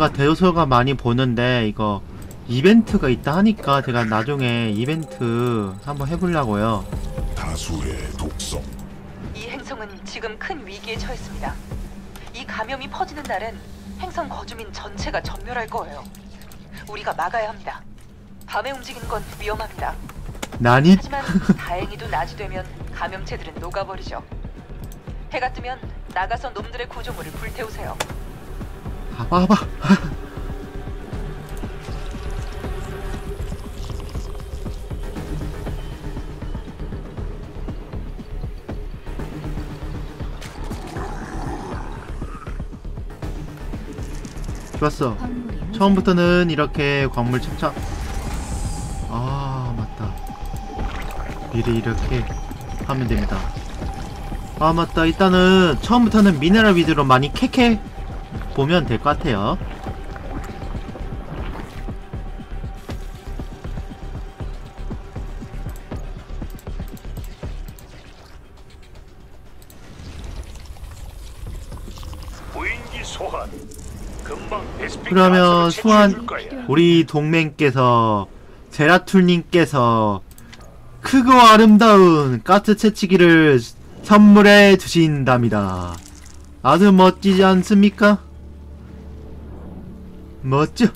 제가 대소가 많이 보는데 이거 이벤트가 있다 하니까 제가 나중에 이벤트 한번 해보려고요 다수의 독성 이 행성은 지금 큰 위기에 처했습니다. 이 감염이 퍼지는 날엔 행성 거주민 전체가 전멸할 거예요. 우리가 막아야 합니다. 밤에 움직이는 건 위험합니다. 나니? 하지만 다행히도 낮이 되면 감염체들은 녹아버리죠. 해가 뜨면 나가서 놈들의 구조물을 불태우세요. 봐봐 봐 봐. 좋았어. 광물이 처음부터는 이렇게 광물 착착 아 맞다. 미리 이렇게 하면 됩니다. 아 맞다. 일단은 처음부터는 미네랄 위주로 많이 캐캐 보면 될 것 같아요 그러면 소환. 우리 동맹께서 제라툴님께서 크고 아름다운 가스 채취기를 선물해 주신답니다. 아주 멋지지 않습니까? 멋져.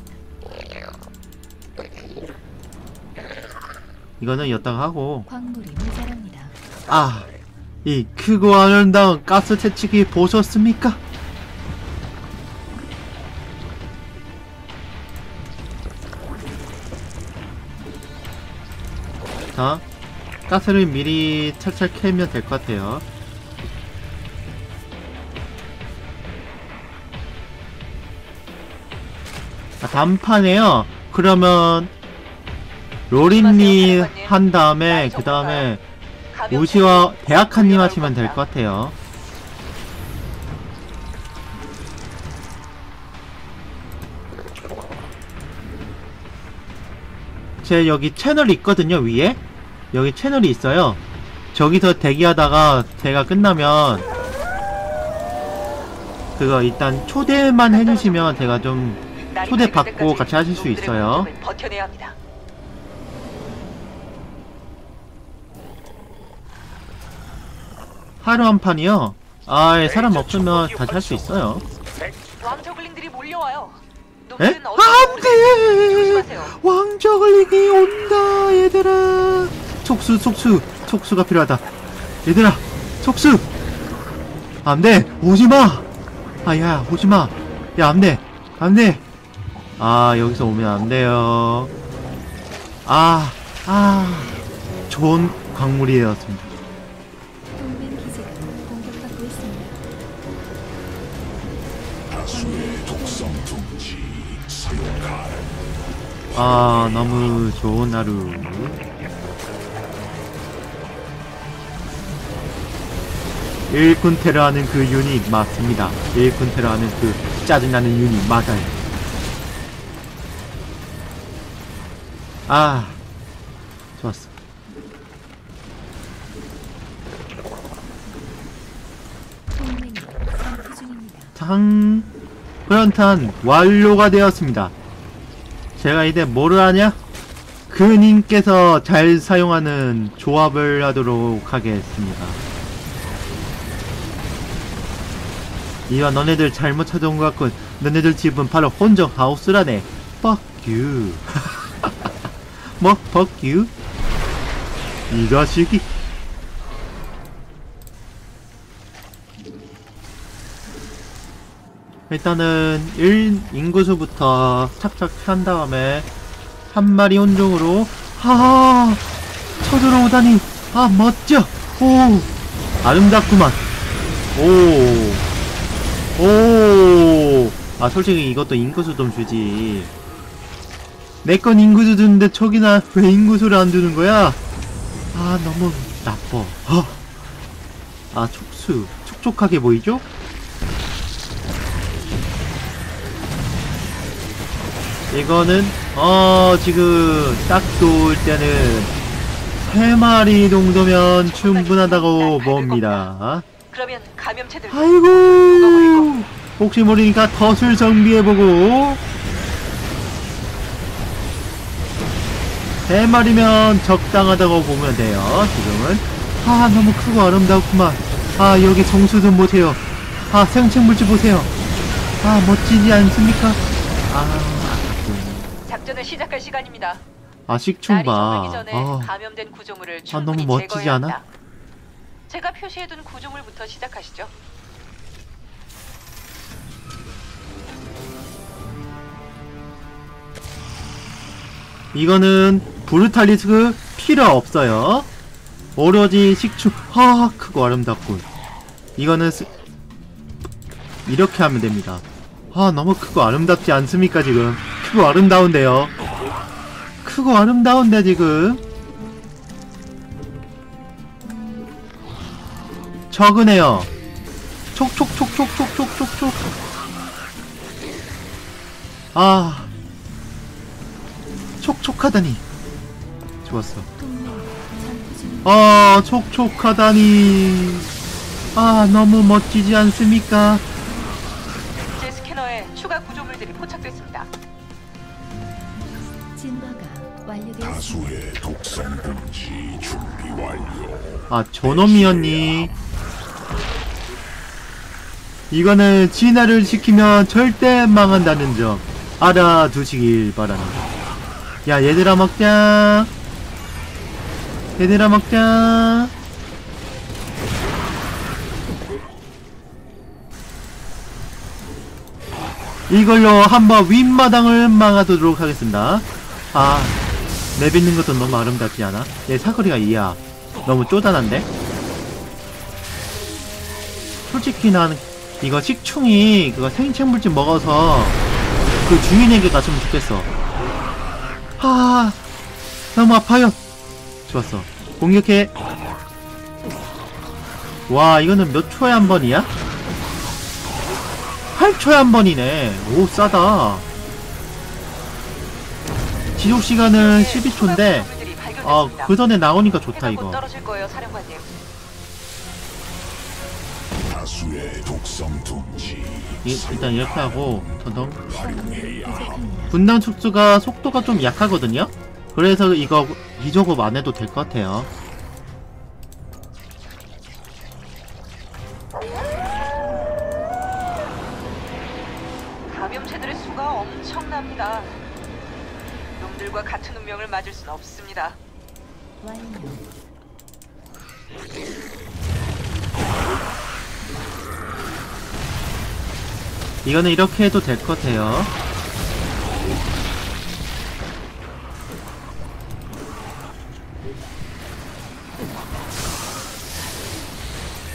이거는 여따가 하고 광물이 모자랍니다. 아, 이 크고 아름다운 가스 채취기 보셨습니까? 자, 가스를 미리 찰찰 캐면 될 것 같아요. 단판에요. 그러면 로린님 한 다음에 그 다음에 우시와 대학한님 하시면 될. 것 같아요. 제 여기 채널이 있거든요, 위에. 여기 채널이 있어요. 저기서 대기하다가 제가 끝나면 그거 일단 초대만 해주시면 제가 좀 초대 밝을 받고 때까지 같이 하실 수 있어요. 공격을 버텨내야 합니다. 하루 한 판이요. 아, 사람 없으면 다시 할 수 있어요. 왕저글링들이 몰려와요. 에? 놈들은 어디서 안 돼! 조심하세요. 왕저글링이 온다, 얘들아. 촉수, 촉수, 촉수가 필요하다. 얘들아, 촉수! 안 돼! 오지 마! 아, 야, 오지 마! 야, 안 돼! 안 돼! 아, 여기서 오면 안 돼요. 아, 아. 좋은 광물이었습니다. 아, 너무 좋은 하루. 일꾼 테러하는 그 유닛 맞습니다. 일꾼 테러하는 그 짜증나는 유닛 맞아요. 아, 좋았어. 장 그런탄 완료가 되었습니다. 제가 이제 뭐를 하냐? 그님께서 잘 사용하는 조합을 하도록 하겠습니다. 이와 너네들 잘못 찾아온 것 같군. 너네들 집은 바로 혼정 하우스라네. Fuck you. 뭐 fuck you? 이 자식이. 일단은 1 인구수부터 착착 한 다음에 한 마리 혼종으로 하하 쳐들어오다니. 아 멋져. 오 아름답구만. 오오아 솔직히 이것도 인구수 좀 주지 내 건 인구수 주는데 저기나 왜 인구수를 안 주는 거야? 아 너무 나빠. 어. 아 촉수. 촉촉하게 보이죠? 이거는 어 지금 딱 좋을 때는 세 마리 정도면 충분하다고 봅니다. 그러면 감염체들 아이고? 혹시 모르니까 덫을 정비해보고 세 마리면 적당하다고 보면 돼요 지금은 아 너무 크고 아름답구만 아 여기 정수 좀 보세요 아 생체물질 보세요 아 멋지지 않습니까 아, 작전을 시작할 시간입니다. 아 식충 날이 저물기 봐 전에 아, 감염된 구조물을 아, 너무 충분히 멋지지 제거해야 않아? 합니다. 제가 표시해둔 구조물부터 시작하시죠. 이거는 브루탈리스크 필요 없어요. 오로지 식충 아 크고 아름답군. 이거는 스... 이렇게 하면 됩니다. 아 너무 크고 아름답지 않습니까 지금? 크고 아름다운데요. 크고 아름다운데 지금. 적으네요. 촉촉촉촉촉촉촉촉. 아. 촉촉하다니. 좋았어. 아, 촉촉하다니. 아, 너무 멋지지 않습니까? 제 스캐너에 추가 구조물들이 포착됐습니다. 진화가 완료되었습니다. 다수의 독성 금지 준비 완료. 아, 저놈이었니? 이거는 진화를 시키면 절대 망한다는 점 알아두시길 바랍니다. 야, 얘들아 먹자. 얘들아 먹자. 이걸로 한번 윗마당을 막아두도록 하겠습니다. 아, 내뱉는 것도 너무 아름답지 않아? 얘 사거리가 이야. 너무 쪼잔한데? 솔직히 난 이거 식충이 그거 생체물질 먹어서 그 주인에게 갔으면 좋겠어. 아, 너무 아파요. 좋았어. 공격해. 와, 이거는 몇 초에 한 번이야? 8초에 한 번이네. 오, 싸다. 지속 시간은 12초인데, 구조물들이 아, 발견됐습니다. 그 전에 나오니까 좋다, 이거. 일단 이렇게 하고. 부족합니다. 분당 축수가 속도가 좀 약하거든요? 그래서 이거 비조급 안 해도 될 것 같아요. 감염체들의 수가 엄청납니다. 놈들과 같은 운명을 맞을 순 없습니다. 이거는 이렇게 해도 될 것 같아요.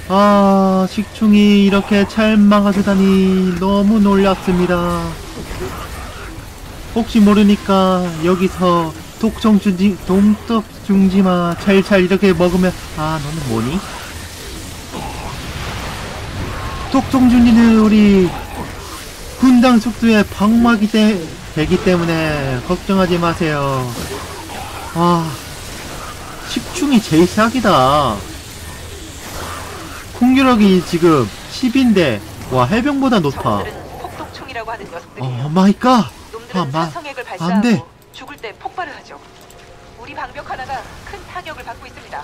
아, 식충이 이렇게 잘 막아주다니 너무 놀랐습니다. 혹시 모르니까 여기서 독성 중지, 동떡 중지마 잘잘 이렇게 먹으면 아, 너는 뭐니? 독성 중지는 우리 분당 숙소에 방막이 되, 되기 때문에 걱정하지 마세요. 아, 식충이 제일 싹이다. 공격력이 지금 10인데, 와, 해병보다 높아. 하는. 어, 마이 갓! 놈들은 아, 마, 안 돼. 발사하고 죽을 때 폭발을 하죠. 우리 방벽 하나가 큰 타격을 받고 있습니다.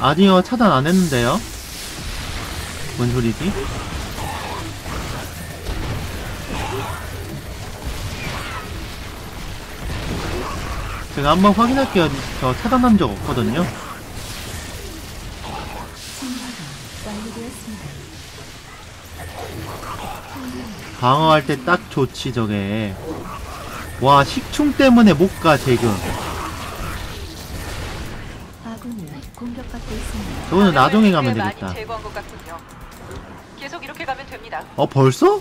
아니요, 차단 안 했는데요? 뭔 소리지? 제가 한번 확인할게요. 저 차단한 적 없거든요. 방어할 때 딱 좋지, 저게. 와, 식충 때문에 못 가, 지금. 아군이 공격받고 있습니다. 저거는 나중에 가면 꽤 되겠다. 많이 제거한 것 같군요. 계속 이렇게 가면 됩니다. 어, 벌써?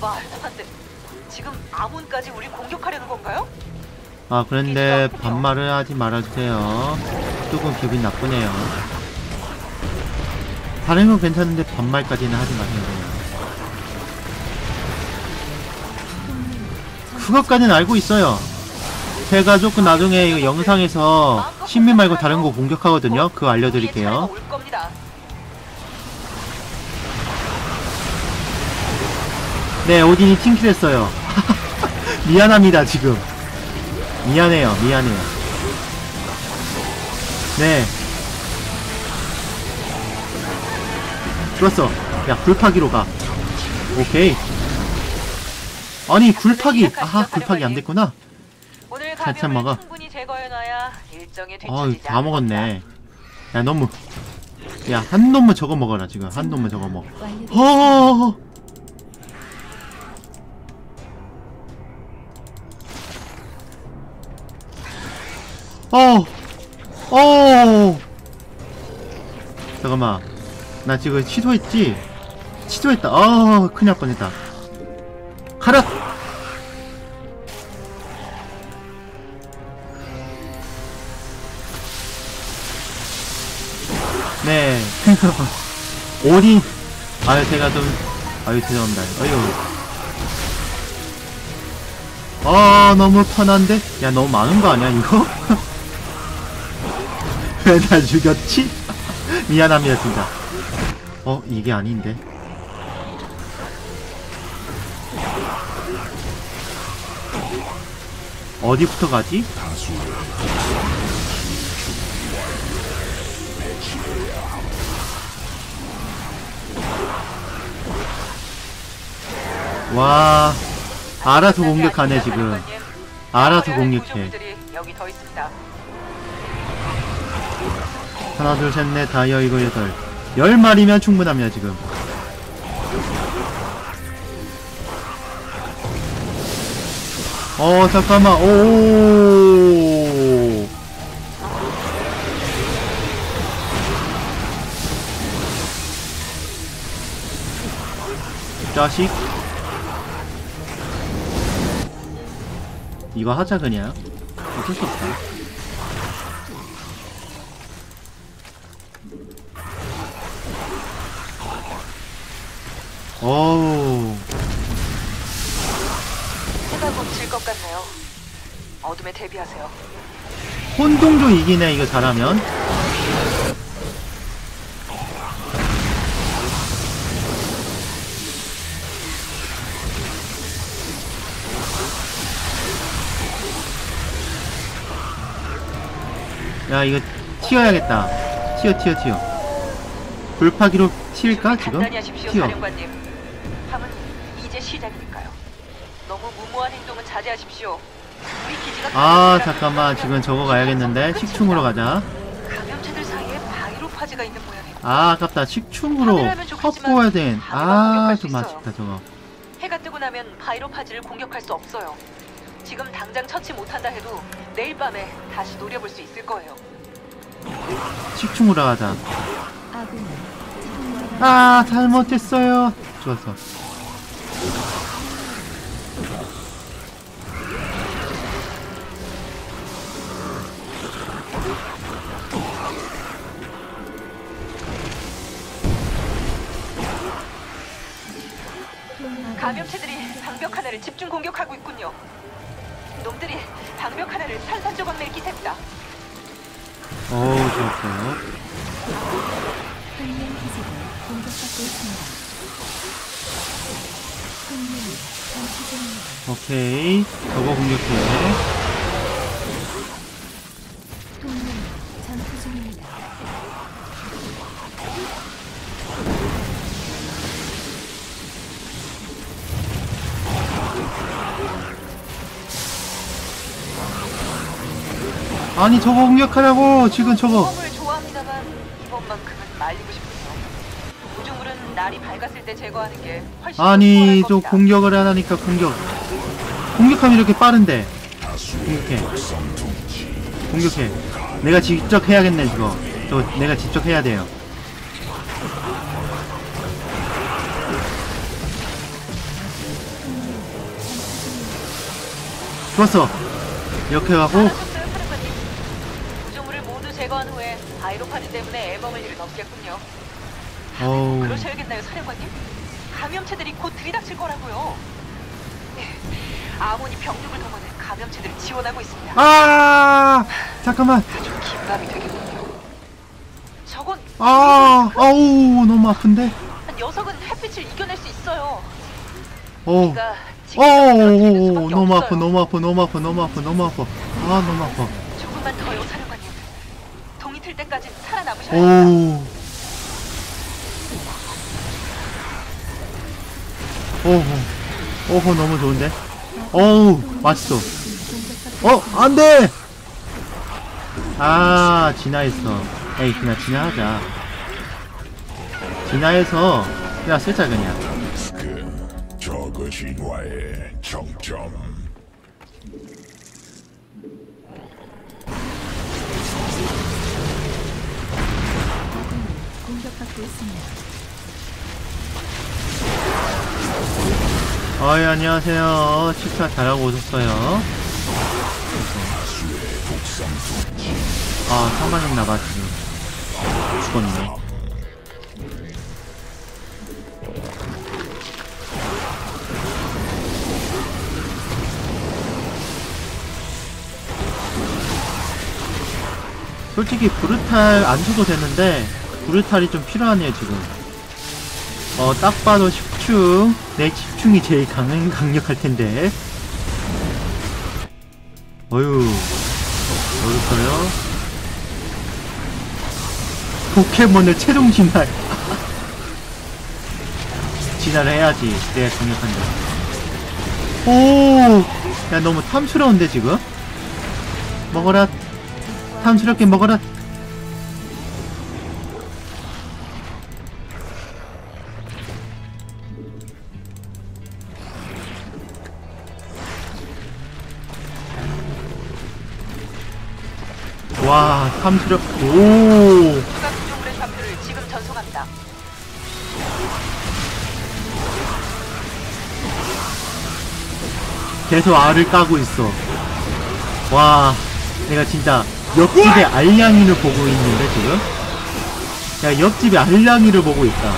말도 안 돼. 지금 아문까지 우리 공격하려는 건가요? 아, 그런데 반말을 하지 말아주세요. 조금 기분 나쁘네요. 다른 건 괜찮은데 반말까지는 하지 마세요. 그것까지는 알고 있어요. 제가 조금 나중에 영상에서 신비 말고 다른 거 공격하거든요. 그거 알려드릴게요. 네, 오딘이 팀킬했어요. 미안합니다, 지금. 미안해요, 미안해요. 네. 좋았어. 야, 굴파기로 가. 오케이. 아니, 굴파기. 아하, 굴파기 안 됐구나. 오늘 참 감염을 먹어. 아유, 다. 먹었네. 야, 너무. 야, 한 놈만 저거 먹어라, 지금. 한 놈만 저거 먹어. 허 어, 어. 잠깐만. 나 지금 취소했지? 취소했다. 아, 큰일 날 뻔했다. 가라! 네. 오딘. 아유, 제가 좀, 아유, 죄송합니다. 아유. 아, 너무 편한데? 야, 너무 많은 거 아니야, 이거? 왜 날 죽였지? 미안합니다, 진짜. 어, 이게 아닌데. 어디부터 가지? 와, 알아서 공격하네, 지금. 알아서 공격해. 하나, 둘, 셋, 넷, 다여, 이거, 여덟. 열 마리면 충분합니다, 지금. 어, 잠깐만, 오. 자식. 이거 하자, 그냥. 어쩔 수 없다. 어우. 해가 곧 질 것 같네요. 어둠에 대비하세요. 혼동조 이기네 이거 잘하면 야 이거 튀어야겠다 튀어 튀어 튀어 불파기로 튈까 지금? 튀어 사령관님. 시작이니까요. 너무 무모한 행동은 자제하십시오. 우리 기지가 아 잠깐만. 지금 저거 가야겠는데? 식충으로 가자. 감염체들 사이에 바이로파지가 있는 모양이고 아 아깝다. 식충으로 하늘하면 좋겠지만 확보해야 된. 밤에만 아 공격할 수좀 있어요. 아쉽다 저거. 해가 뜨고 나면 바이로파지를 공격할 수 없어요. 지금 당장 처치 못한다 해도 내일 밤에 다시 노려볼 수 있을 거예요. 식충으로 가자. 아 잘못했어요. 좋았어 아니 저거 공격하라고 지금 저거. 좋아합니다만 이번만큼은 말리고 싶군요. 우주물은 날이 밝았을 때 제거하는 게 훨씬 아니 수월할 겁니다. 공격을 하라니까 공격. 공격하면 이렇게 빠른데. 공격해. 공격해. 내가 직접 해야겠네 이거. 저 내가 직접 해야 돼요. 좋았어. 이렇게 하고 때문에 애먹을 일은 없겠군요. 어우. 그러셔야겠나요, 사령관님? 감염체들이 곧 들이닥칠 거라고요. 네, 아모니 병력을 동원해 감염체들을 지원하고 있습니다. 아 잠깐만 아주 긴감이 되겠군요. 저건 아 아우 너무 아픈데 녀석은 햇빛을 이겨낼 수 있어요. 어 그러니까 지금 떨어뜨리는 어, 수밖에 너무. 아파, 너무 아파, 너무 아파, 너무 아파, 너무 아파. 아, 너무 아파. 조금만 더요, 때까지 살아남으셔야 합니다. 오. 오호, 오호, 너무 좋은데? 어우, 맛있어. 어, 안 돼! 아, 진화했어. 에이, 그냥 진화하자. 진화해서, 그냥 쓰자, 그냥. 그 저그 진화의 정점 어이, 안녕하세요. 식사 잘하고 오셨어요. 아, 나가, 지금. 죽었네. 솔직히 브루탈 안 줘도 되는데, 브루탈이 좀 필요하네요, 지금. 어, 딱 봐도 10충. 내 10충이 제일 강, 강력할 텐데. 어휴. 어딨어요? 포켓몬을 최종 진화. 진화를 해야지. 내가 강력한다. 오! 야, 너무 탐스러운데, 지금? 먹어라. 탐스럽게 먹어라. 와, 탐스럽, 오! 전송합니다. 계속 알을 까고 있어. 와, 내가 진짜 옆집에 알량이를 보고 있는데, 지금? 야, 옆집에 알량이를 보고 있다.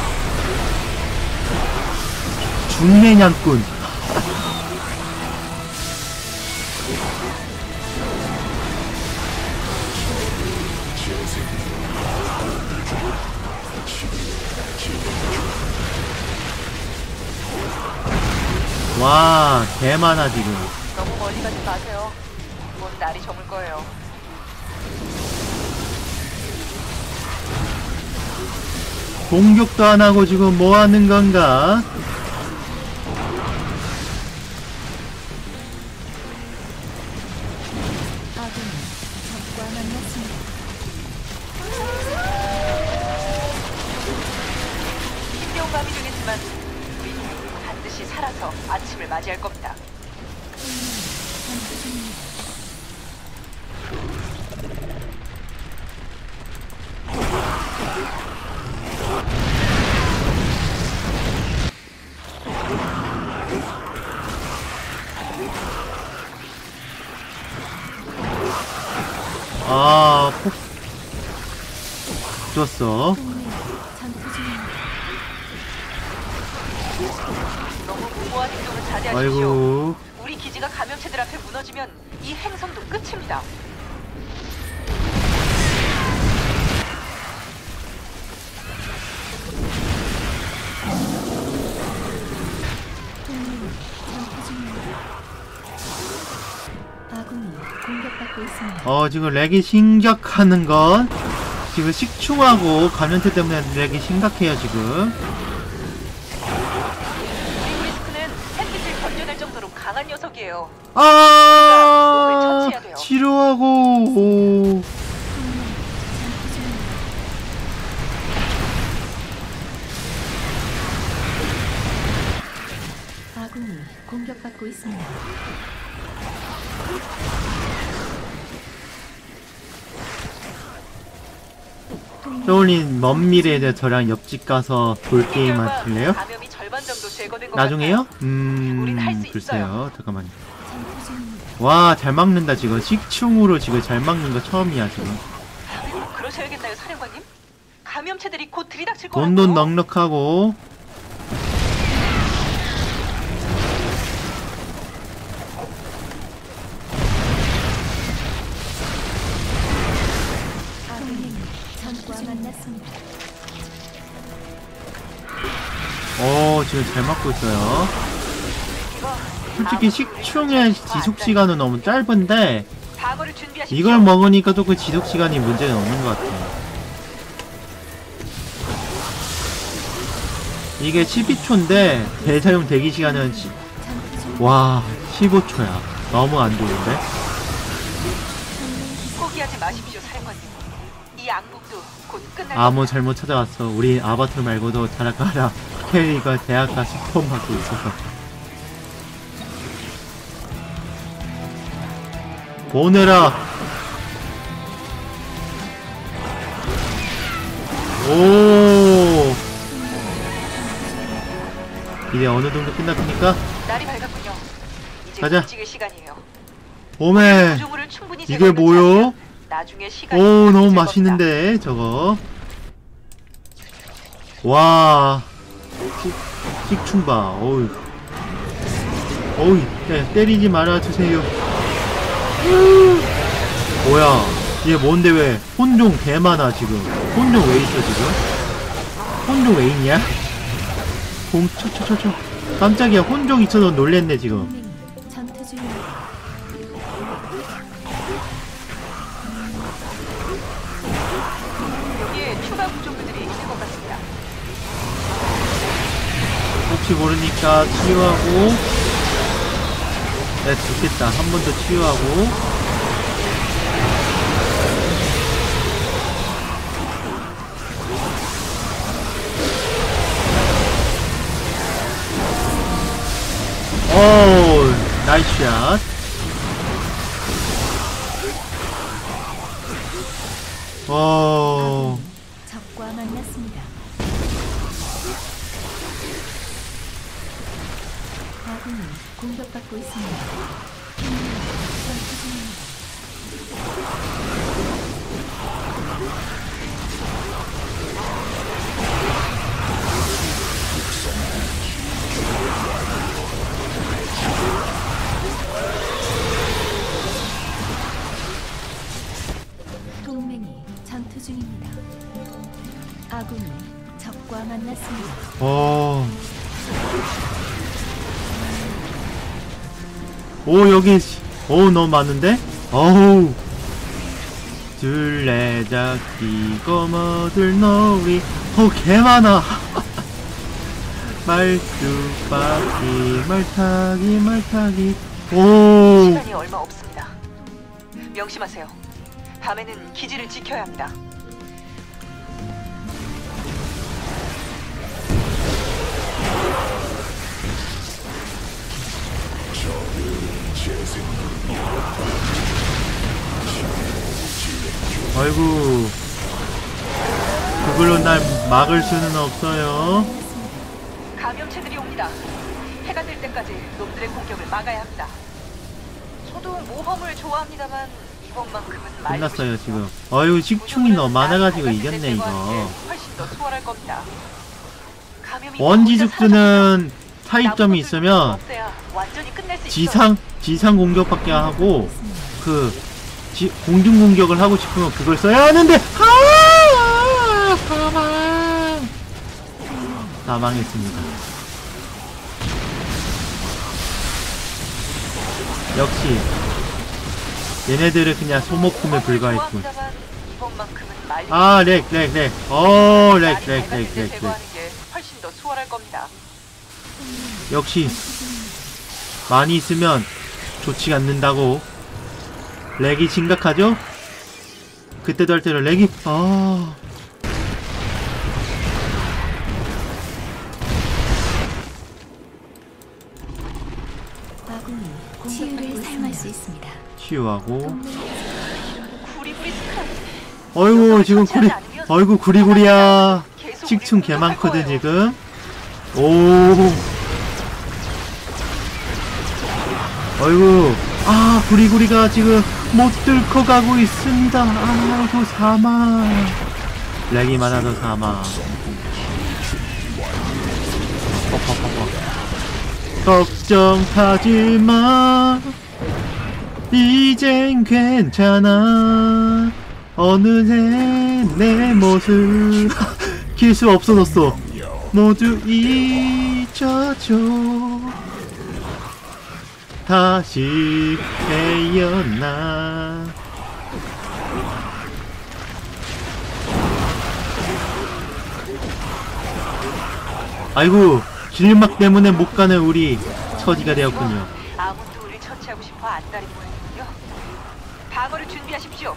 중매냥꾼. 와, 개 많아, 지금. 너무 멀리 가지 마세요. 곧 날이 저물 거예요. 공격도 안 하고 지금 뭐 하는 건가? 어, 지금 렉이 심각하는 건 지금 식충하고 감염체 때문에 렉이 심각해요, 지금. 아! 치료하고. 오. 쪼울린 먼 미래에 저랑 옆집 가서 볼 게임 하실래요? 나중에요? 음, 글쎄요. 잠깐만요. 와, 잘 막는다, 지금. 식충으로 지금 잘 막는 거 처음이야, 지금. 그러셔야 그러셔야겠나요, 사령관님? 감염체들이 곧 들이닥칠 거라고요. 돈돈 넉넉하고 지금 잘 맞고 있어요. 솔직히 식충의 지속시간은 너무 짧은데. 이걸 먹으니까 또 그 지속시간이 문제는 없는 것 같아요. 이게 12초인데 대사용 대기시간은 시- 와 15초야. 너무 안 좋은데? 포기하지 마십시오, 사령관님. 이 악몽도 곧 끝날 아무 잘못 찾아왔어. 우리 아바트 말고도 자라가라 캐리가 대학가 받고 있어서 보내라 오 이제 어느 정도 끝났습니까? 날이 밝았군요. 이제 가자. 찍을 시간이에요. 오메 구조물을 충분히 이게 뭐요? 나중에 시간이 오 너무 많아질 맛있는데 저거 와 식- 식충바. 어우. 어우 때, 때리지 말아 주세요. 뭐야. 얘 뭔데 왜? 혼종 개 많아 지금. 혼종 왜 있어 지금? 혼종 왜 있냐? 공초초초초 깜짝이야. 혼종 있어서 놀랬네 지금 혹시 모르니까 치유하고. 네 좋겠다. 한 번 더 치유하고. 오 나이스 샷. 오, 만났습니다. 오. 오 여기 오 너무 많은데? 어우 둘레잡기 꼬머들 놀이 어개 많아 말뚝박기 말타기 말타기 오 시간이 얼마 없습니다. 명심하세요. 밤에는 기지를 지켜야 합니다. 아이고 그걸로 날 막을 수는 없어요 감염체들이 옵니다. 해가 될 때까지 놈들의 공격을 막아야 합니다. 저도 모험을 좋아합니다만 이번만큼은 끝났어요. 지금 어휴 식충이 너무 많아가지고 이겼네 이거 게 훨씬 더 수월할 겁니다. 감염이 원지 혼자 죽스는 사라졌다고 차이점이 있으면. 지상 지상 공격밖에 하고. 그 지, 공중 공격을 하고 싶으면 그걸 써야 하는데 아 사망 사망했습니다. 역시 얘네들은 그냥 소모품에 모험을 불과했군. 아 렉 렉 렉. 어 렉 렉렉때렉 렉. 훨씬 더 수월할 겁니다. 역시 많이 있으면 좋지 않는다고. 렉이 심각하죠? 그때도 할 때는 렉이 아. 치유하고. 어이구 지금 구리 어이구 구리구리야. 식충 개 많거든 지금. 오 어이구. 아 구리구리가 지금 못 뚫고 가고 있습니다. 아이고 사망. 렉이 많아서 사망. 걱정하지마. 이젠 괜찮아. 어느새 내 모습 기수 없어졌어. 모두 잊어줘 다시 태어나 아이고 길막 때문에 못 가는 우리 처지가 되었군요 아무도 우리를 처치하고 싶어 안달이 모였군요. 방어를 준비하십시오.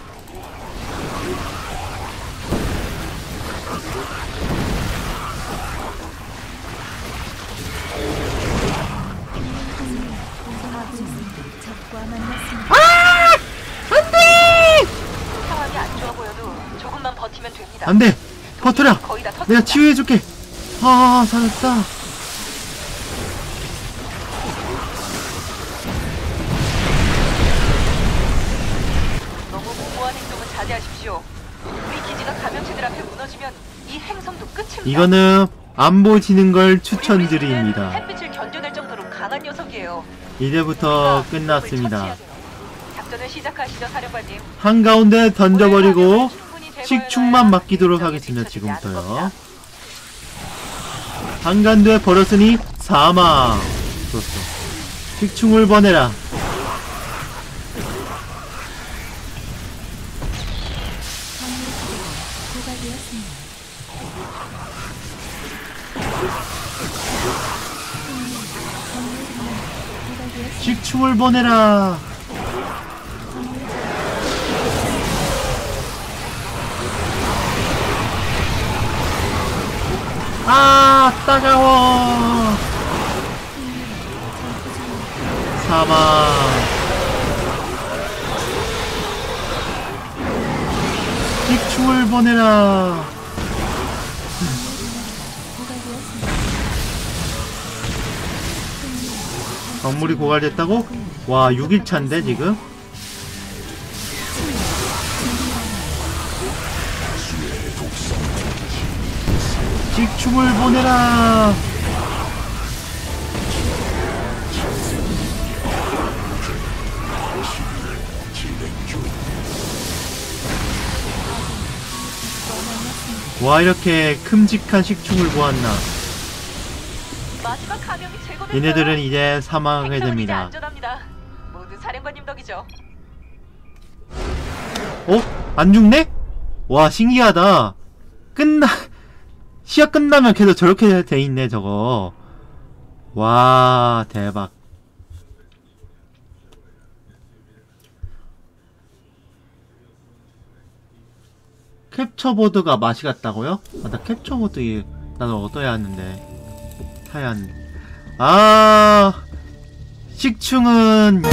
적과 만났습니다. 상황이 안 좋아 보여도 조금만 버티면 됩니다. 안 돼 버텨라 거의 다 텄습니다. 내가 치유해줄게 아 살았다 너무 무모한 행동은 자제하십시오. 우리 기지가 감염체들 앞에 무너지면 이 행성도 끝입니다. 이거는 안 보시는 걸 우리 추천드립니다 햇빛을 견뎌낼 정도로 강한 녀석이에요. 이제부터 끝났습니다. 한가운데 던져버리고 식충만 맡기도록 하겠습니다 지금부터요. 한간도에 버렸으니 사망. 좋았어 식충을 보내라 식충을 보내라. 아 따가워. 사망 식충을 보내라 광물이 고갈됐다고? 와 6일차인데 지금? 식충을 보내라 와 이렇게 큼직한 식충을 보았나 얘네들은 이제 사망하게 됩니다. 모두 사령관님 덕이죠. 어? 안 죽네? 와 신기하다 끝나 시야 끝나면 계속 저렇게 돼 있네 저거 와 대박 캡처보드가 맛이 갔다고요? 아, 나 캡처보드 나도 얻어야 하는데 사야 하는데 아 식충은